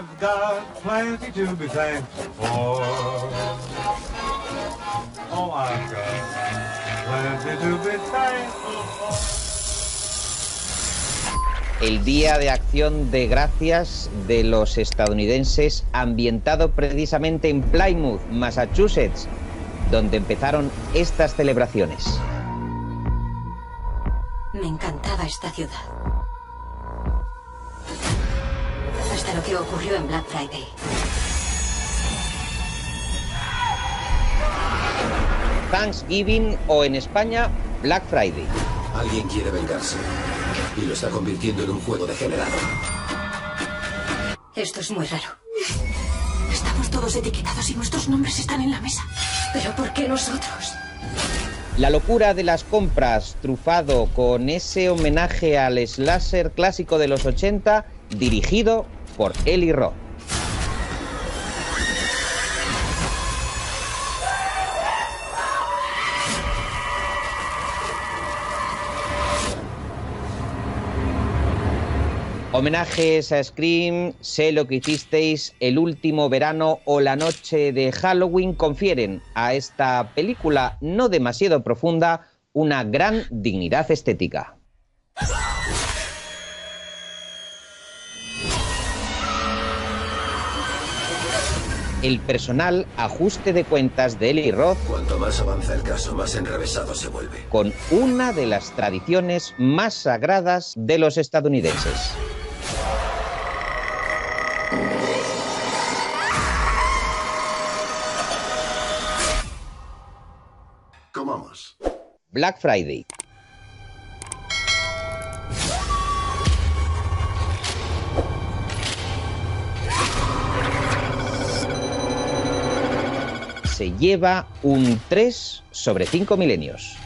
I've got plenty to be thankful for. Oh, I've got plenty to be thankful for. El Día de Acción de Gracias de los estadounidenses, ambientado precisamente en Plymouth, Massachusetts, donde empezaron estas celebraciones. Me encantaba esta ciudad. Lo que ocurrió en Black Friday. Thanksgiving o en España Black Friday. Alguien quiere vengarse y lo está convirtiendo en un juego degenerado. Esto es muy raro. Estamos todos etiquetados y nuestros nombres están en la mesa. ¿Pero por qué nosotros? La locura de las compras, trufado con ese homenaje al slasher clásico de los 80, dirigido por Eli Roth. Homenajes a Scream, Sé lo que hicisteis, El último verano o La noche de Halloween confieren a esta película no demasiado profunda una gran dignidad estética. El personal ajuste de cuentas de Eli Roth Cuanto más avanza el caso, más enrevesado se vuelve. con una de las tradiciones más sagradas de los estadounidenses. Comamos. Black Friday. Se lleva un 3 sobre 5 milenios.